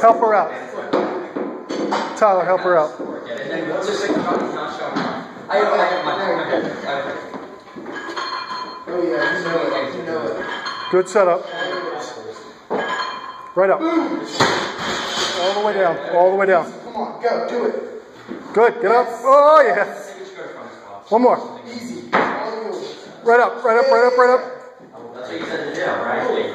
Help her out. Tyler, help her out. Good setup. Right up. All the way down. All the way down. Come on, go, do it. Good. Get up. Oh, yeah. One more. Right up, right up, right up, right up. That's what you said to do, right?